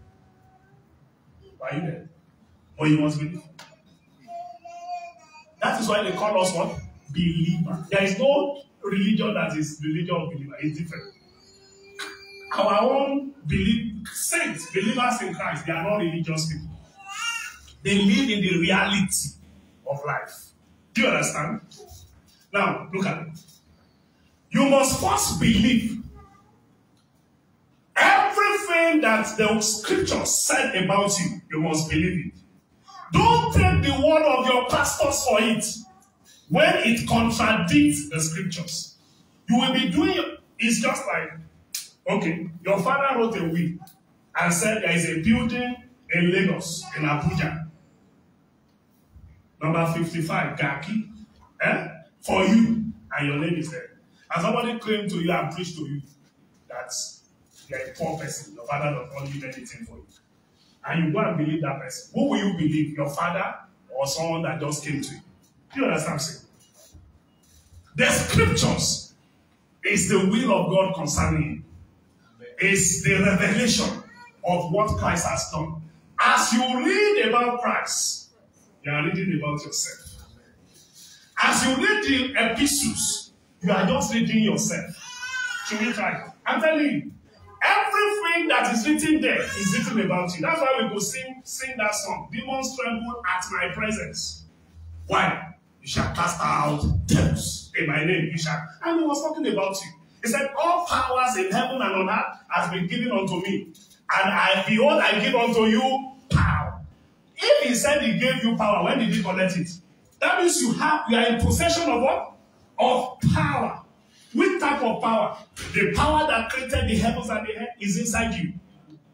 Are you there? But you must believe. That is why they call us what? Believer. There is no religion that is religion of believer. It's different. Our own belief, saints, believers in Christ, they are not religious people. They live in the reality of life. Do you understand? Now, look at it. You must first believe everything that the scripture said about you. You must believe it. Don't take the word of your pastors for it when it contradicts the scriptures. You will be doing it's just like okay, your father wrote a will and said there is a building in Lagos, in Abuja, number 55, Gaki, eh? for you, and your name is there. And somebody claimed to you and preached to you that you're a poor person, your father does not leave anything for you. And you go and believe that person. Who will you believe? Your father or someone that just came to you? Do you understand what I'm saying? The scriptures is the will of God concerning you. It's the revelation of what Christ has done. As you read about Christ, you are reading about yourself. As you read the epistles, you are just reading yourself. Should we try? I'm telling you, everything that is written there is written about you. That's why we go sing, sing that song. Demons tremble at my presence. Why? You shall cast out devils in my name. You shall. And he was talking about you. He said, All powers in heaven and on earth has been given unto me. And I behold, I give unto you power. If he said he gave you power, when did he collect it? That means you have you are in possession of what? Of power. Which type of power? The power that created the heavens and the earth is inside you.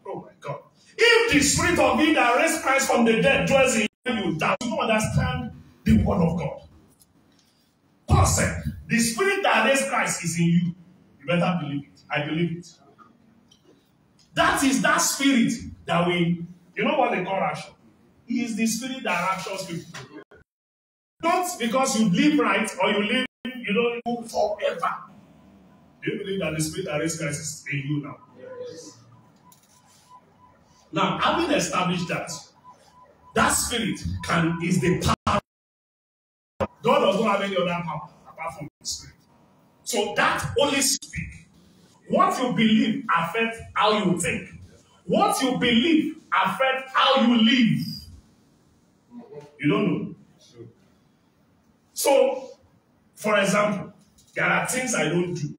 Oh my God. If the spirit of him that raised Christ from the dead dwells in you, that you don't understand the word of God. Said, the spirit that raised Christ is in you. You better believe it. I believe it. That is that spirit that we, you know what they call rapture? He is the spirit that raptures people. Not because you live right or you live, don't live forever. Do you believe that the spirit that raised Christ is in you now? Now, having established that, that spirit can is the power. God does not have any other power apart from the spirit. So that only speak. What you believe affects how you think. What you believe affects how you live. You don't know. So, for example, there are things I don't do.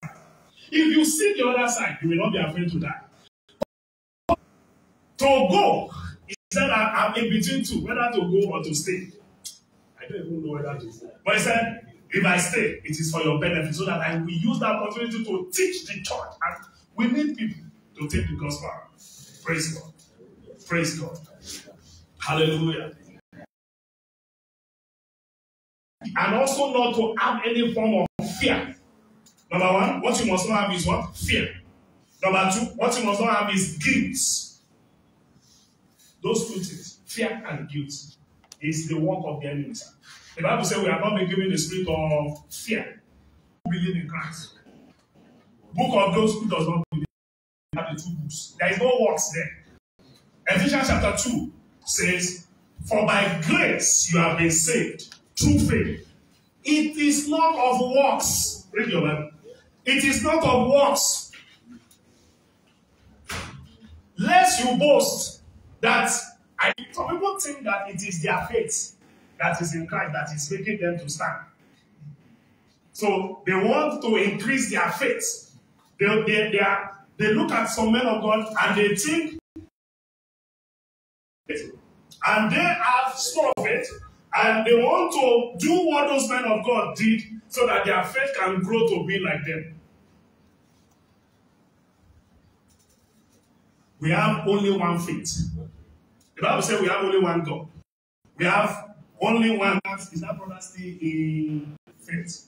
If you see the other side, you will not be afraid to die. To go, he said, I- I'm in between two, whether to go or to stay. I don't even know whether to go. But he said, if I stay, it is for your benefit, so that I will use that opportunity to teach the church. And we need people to take the gospel. Praise God. Praise God. Hallelujah. And also not to have any form of fear. Number one, what you must not have is what? Fear. Number two, what you must not have is guilt. Those two things, fear and guilt, is the work of the enemy. The Bible says we have not been given the spirit of fear. believe in Christ. Book of those who does not believe. Have the two books. There is no works there. Ephesians chapter 2 says, For by grace you have been saved through faith. It is not of works. Read your Bible. It is not of works. Lest you boast that I some people think that it is their faith that is in Christ that is making them to stand. So they want to increase their faith. They, they, they, are, they look at some men of God and they think, and they have of it, and they want to do what those men of God did so that their faith can grow to be like them. We have only one faith. The Bible says we have only one God. We have only one. Is that brother still in faith?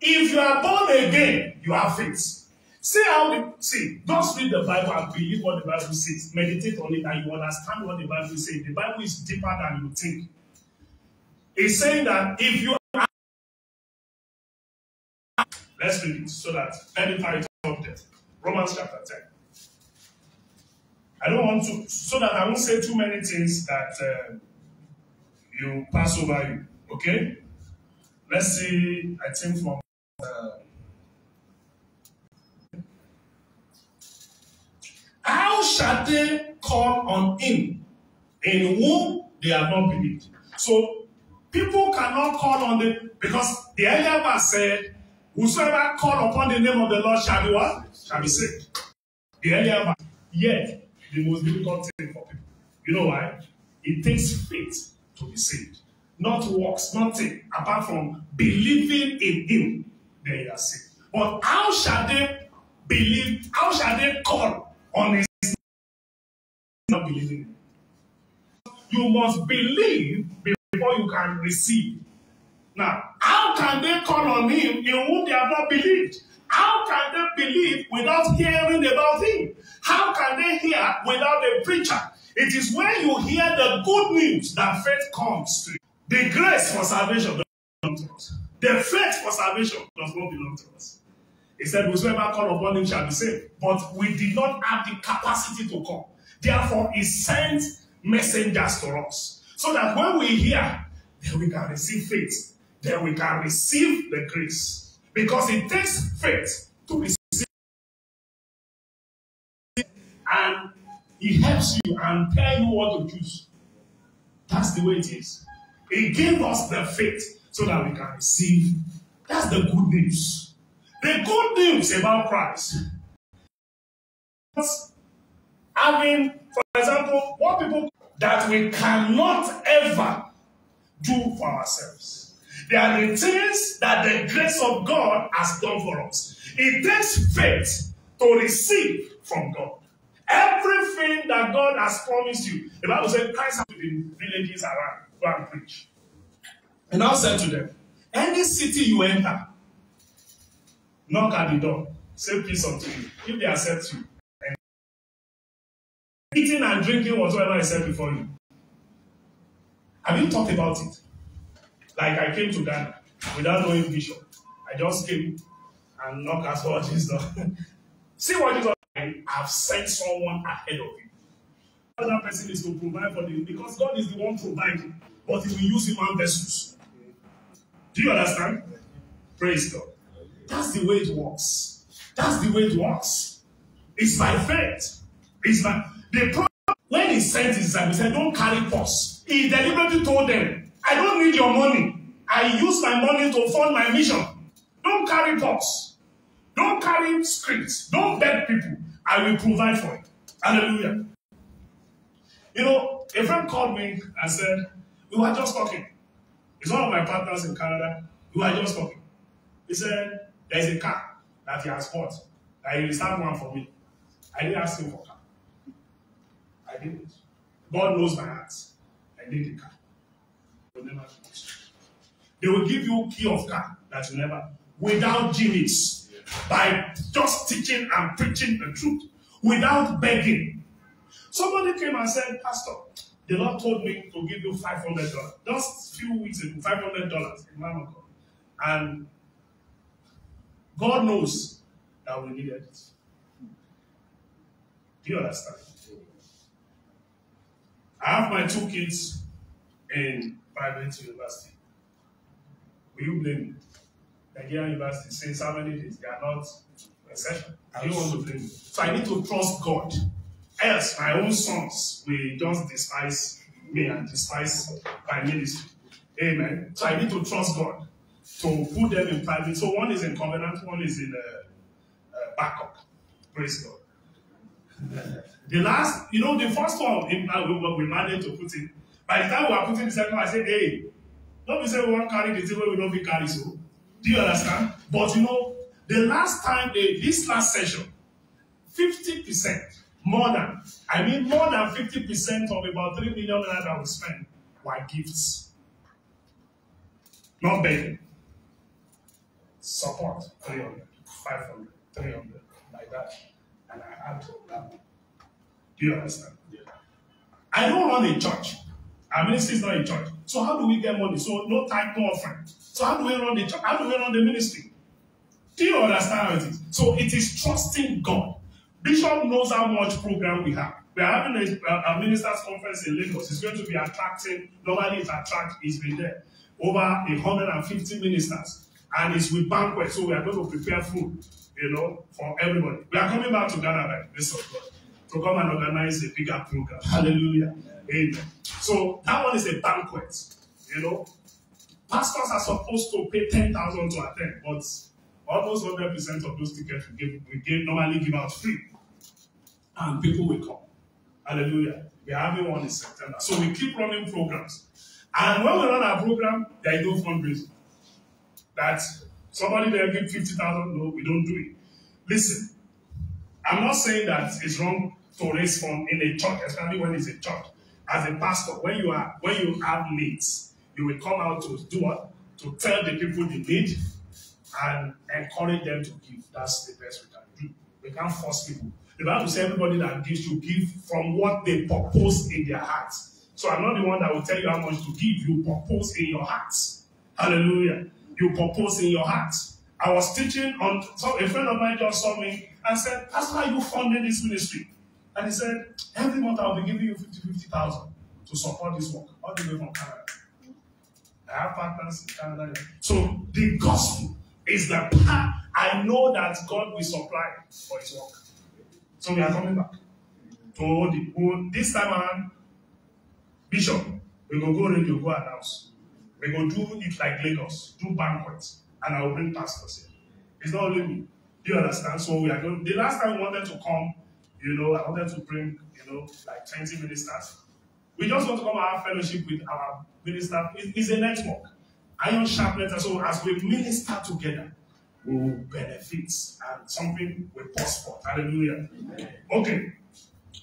If you are born again, you have faith. See how the see, just read the Bible and believe what the Bible says. Meditate on it and you understand what the Bible says. The Bible is deeper than you think. It's saying that if you let's read it so that let me carry it. Romans chapter 10. I don't want to, so that I won't say too many things that uh, you pass over you. Okay? Let's see, I think from uh, How shall they call on him in whom they have not believed? So people cannot call on the because the earlier verse said, Whosoever call upon the name of the Lord shall be what? Shall be saved. The earlier verse. Yet the most difficult thing for people. You know why? It takes faith to be saved. Not works, nothing apart from believing in him, they are saved. But how shall they believe? How shall they call on his believing? You must believe before you can receive. Now, how can they call on him in whom they have not believed? How can they believe without hearing about him? How can they hear without a preacher? It is when you hear the good news that faith comes to you. The grace for salvation does not belong to us. The faith for salvation does not belong to us. He said, Whosoever call upon him shall be saved. But we did not have the capacity to come. Therefore, he sent messengers to us. So that when we hear, then we can receive faith. Then we can receive the grace. Because it takes faith to receive. And he helps you and tell you what to choose. That's the way it is. He gave us the faith so that we can receive. That's the good news. The good news about Christ. Mean, for example, what people that we cannot ever do for ourselves. They are the things that the grace of God has done for us. It takes faith to receive from God. Everything that God has promised you. The Bible said Christ has the villages around. Go and preach. And I said to them, any city you enter, knock at the door, say peace unto you. If they accept you, eating and drinking whatsoever I said before you. Have you talked about it? Like I came to Ghana without knowing vision. I just came and knocked at what Jesus done. See what Jesus I have sent someone ahead of you. That person is to provide for them because God is the one providing, but He will use human vessels. Do you understand? Praise God. That's the way it works. That's the way it works. It's by faith. It's by the when he sent his disciples, he said, Don't carry purse. He deliberately told them, I don't need your money. I use my money to fund my mission. Don't carry purse. Don't carry scripts. Don't beg people. I will provide for it. Hallelujah. You know, a friend called me and said, We were just talking. He's one of my partners in Canada. We were just talking. He said, There's a car that he has bought. That he reserved one for me. I didn't ask him for. I didn't. God knows my heart. I need the car. You'll never They will give you key of car that you never, without gimmicks, by just teaching and preaching the truth, without begging. Somebody came and said, Pastor, the Lord told me to give you $500. Just a few weeks ago, $500 in man of God. And God knows that we needed it. Do you understand? I have my two kids in private university. Will you blame me? Nigerian university since how many days they are not in session. Do you want to blame me? So I need to trust God. Else, my own sons will just despise me and despise my ministry. Amen. So I need to trust God to put them in private. So one is in covenant, one is in uh, uh, Babcock. Praise God. The last, you know, the first one in, uh, we, we managed to put in. By the time we were putting the second one, I said, hey, don't be say we want to carry the where we don't be carry so. Do you understand? But you know, the last time, they, this last session, 50%, more than, I mean more than 50% of about 3 million naira that we spent were gifts. Not begging. Support, 300, 500, 300, like that. And I had that. Do you understand? I don't run a church. Our ministry is not a church. So how do we get money? So no tithe, no offering. So how do we run the church? How do we run the ministry? Do you understand how it is? So it is trusting God. Bishop knows how much program we have. We are having a, a, a ministers conference in Lagos. It's going to be attracting, normally it attracts, it's been there, over 150 ministers. And it's with banquet, so we are going to prepare food, you know, for everybody. We are coming back to Ghana by the grace of God to come and organize a bigger program. Hallelujah. Amen. So that one is a banquet, you know. Pastors are supposed to pay 10,000 to attend, but almost 100% of those tickets we give, we give, normally give out free. And people will come. Hallelujah. We are having one in September. So we keep running programs. And when we run our program, there is no fundraising. That somebody there give 50,000, no, we don't do it. Listen, I'm not saying that it's wrong to raise funds in a church, especially when it's a church. As a pastor, when you are when you have needs, you will come out to do what? To tell the people the need and encourage them to give. That's the best we can do. We can't force people. The Bible says everybody that gives you give from what they propose in their hearts. So I'm not the one that will tell you how much to give. You propose in your hearts. Hallelujah. You propose in your heart. I was teaching on so a friend of mine just saw me and said, Pastor, are you funding this ministry? And he said, Every month I'll be giving you 50, 50,000 to support this work, all the way from Canada. I have partners in Canada. So the gospel is the path. I know that God will supply for his work. So we are coming back. To the, oh, this time around, Bishop, we go go radio, go announce. We go do it like Lagos, do banquets, and I will bring pastors here. It's not only me. Do you understand? So we are going. The last time we wanted to come, you know, I wanted to bring, you know, like 20 ministers. We just want to come and have fellowship with our minister. It- It's a network. Iron sharpness. So as we minister together, we will benefit and something will prosper. Hallelujah. Okay.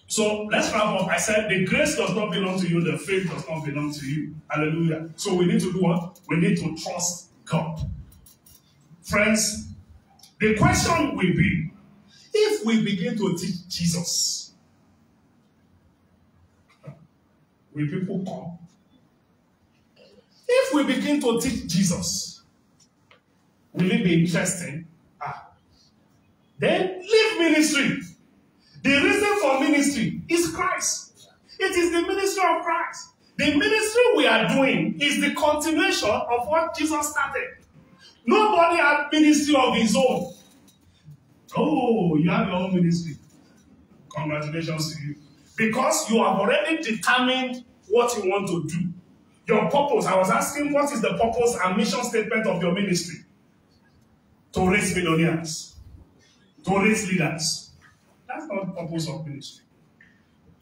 So let's wrap up. I said the grace does not belong to you, the faith does not belong to you. Hallelujah. So we need to do what? We need to trust God. Friends, the question will be if we begin to teach Jesus, will people come? If we begin to teach Jesus, will it be interesting? Ah. Then leave ministry. The reason for ministry is Christ. It is the ministry of Christ. The ministry we are doing is the continuation of what Jesus started. Nobody had ministry of his own. Oh, you have your own ministry. Congratulations to you. Because you have already determined what you want to do. Your purpose. I was asking what is the purpose and mission statement of your ministry? To raise millionaires. To raise leaders. That's not the purpose of ministry.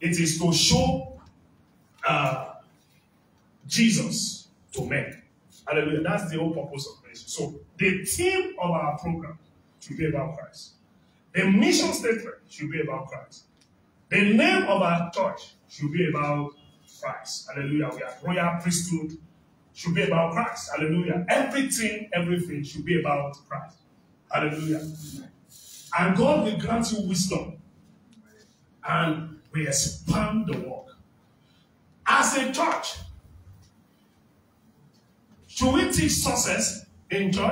It is to show uh, Jesus to men. Hallelujah. That's the whole purpose of ministry. So the theme of our program should be about Christ. The mission statement should be about Christ. The name of our church should be about Christ. Hallelujah. We are royal priesthood. Should be about Christ. Hallelujah. Everything, everything should be about Christ. Hallelujah. And God will grant you wisdom and we expand the work. As a church, should we teach success? in church.